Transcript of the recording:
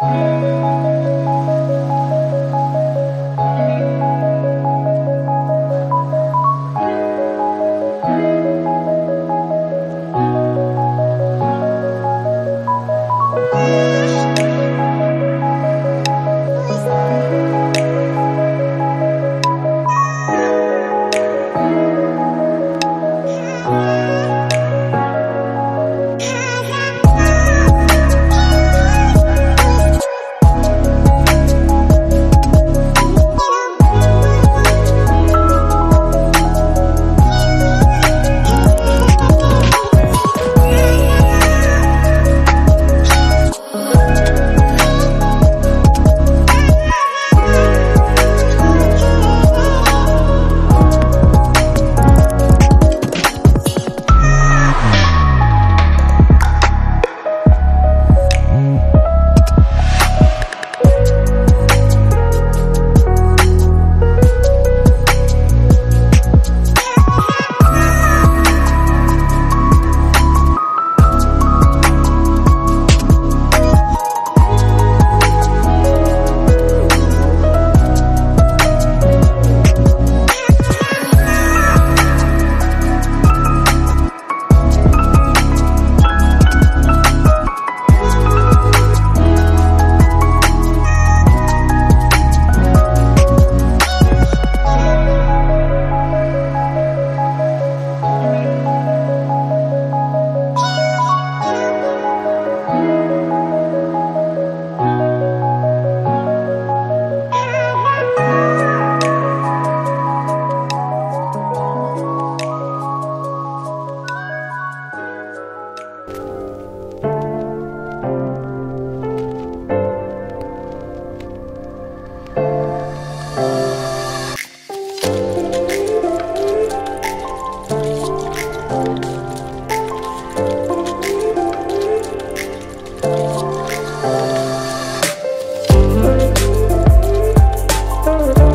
Música Thank